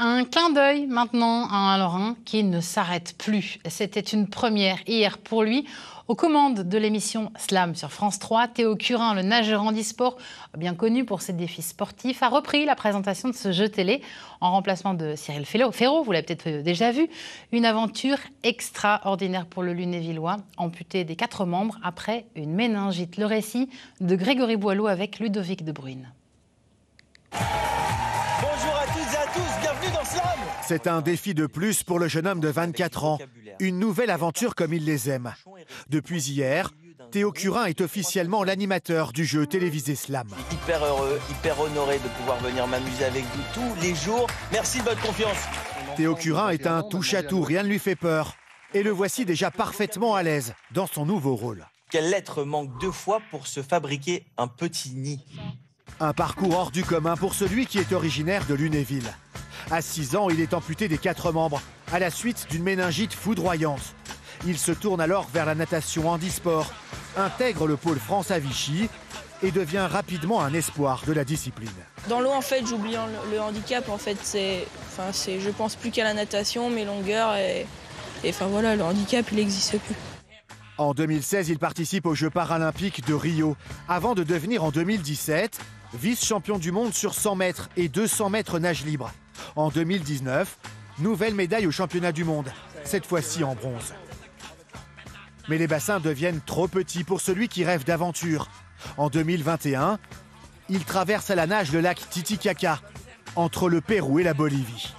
Un clin d'œil maintenant à un Lorrain qui ne s'arrête plus. C'était une première hier pour lui. Aux commandes de l'émission Slam sur France 3, Théo Curin, le nageur handisport, bien connu pour ses défis sportifs, a repris la présentation de ce jeu télé en remplacement de Cyril Ferraud. Vous l'avez peut-être déjà vu. Une aventure extraordinaire pour le Lunévillois, amputé des quatre membres après une méningite. Le récit de Grégory Boileau avec Ludovic de Bruyne. C'est un défi de plus pour le jeune homme de 24 ans. Une nouvelle aventure comme il les aime. Depuis hier, Théo Curin est officiellement l'animateur du jeu télévisé Slam. Hyper heureux, hyper honoré de pouvoir venir m'amuser avec vous tous les jours. Merci de votre confiance. Théo Curin est un touche-à-tout, rien ne lui fait peur. Et le voici déjà parfaitement à l'aise dans son nouveau rôle. Quelle lettre manque deux fois pour se fabriquer un petit nid? Un parcours hors du commun pour celui qui est originaire de Lunéville. À 6 ans, il est amputé des quatre membres à la suite d'une méningite foudroyante. Il se tourne alors vers la natation handisport, intègre le pôle France à Vichy et devient rapidement un espoir de la discipline. Dans l'eau, en fait, j'oublie le handicap. En fait, c'est, enfin, c'est, je pense plus qu'à la natation, mes longueurs et, et enfin voilà, le handicap, il n'existe plus. En 2016, il participe aux Jeux paralympiques de Rio, avant de devenir en 2017 vice-champion du monde sur 100 mètres et 200 mètres nage libre. En 2019, nouvelle médaille au championnat du monde, cette fois-ci en bronze. Mais les bassins deviennent trop petits pour celui qui rêve d'aventure. En 2021, il traverse à la nage le lac Titicaca, entre le Pérou et la Bolivie.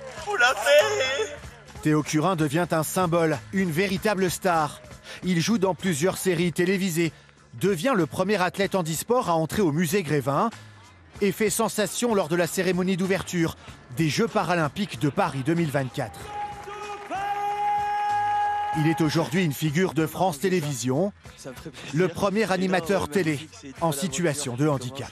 Théo Curin devient un symbole, une véritable star. Il joue dans plusieurs séries télévisées, devient le premier athlète handisport à entrer au musée Grévin et fait sensation lors de la cérémonie d'ouverture des Jeux paralympiques de Paris 2024. Il est aujourd'hui une figure de France Télévisions, le premier animateur télé en situation de handicap.